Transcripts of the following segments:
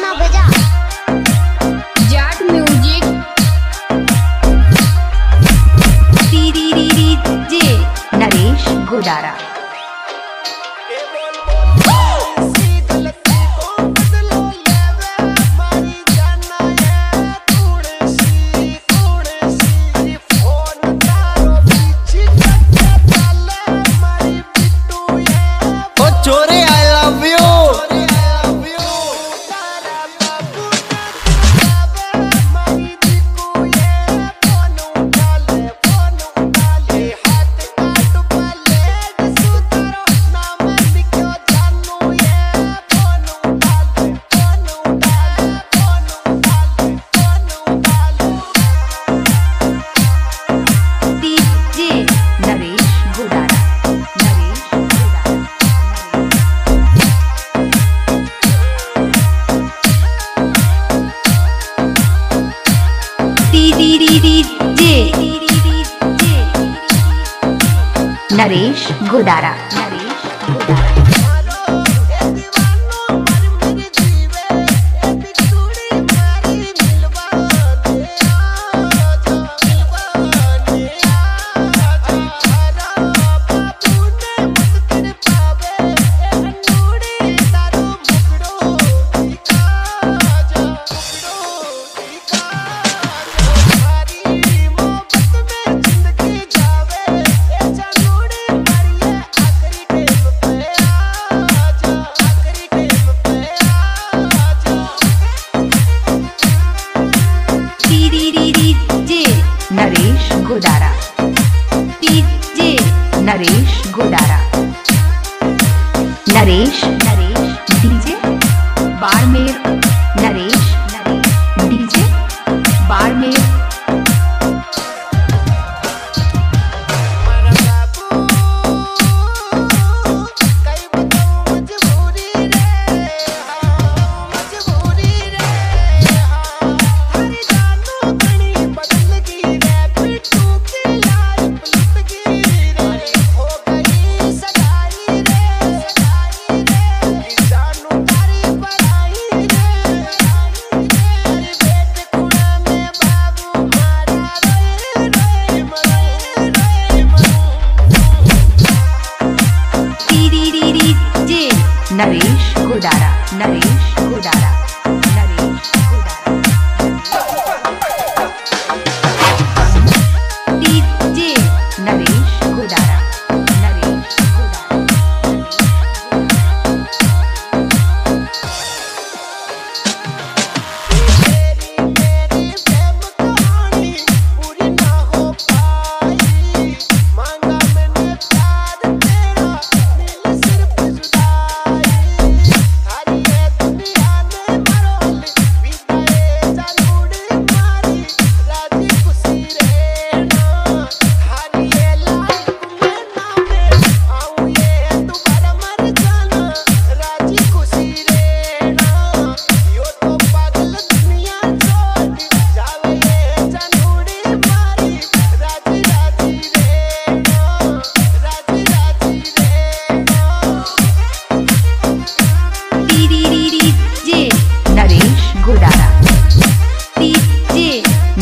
ना बजा Jat music Naresh Gudara Naresh Gudara Naresh Naresh Godara Naresh Naresh DJ Barmer.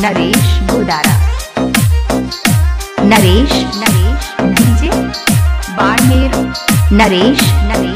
Naresh Godara. Naresh Naresh DJ Barmer. Naresh Naresh.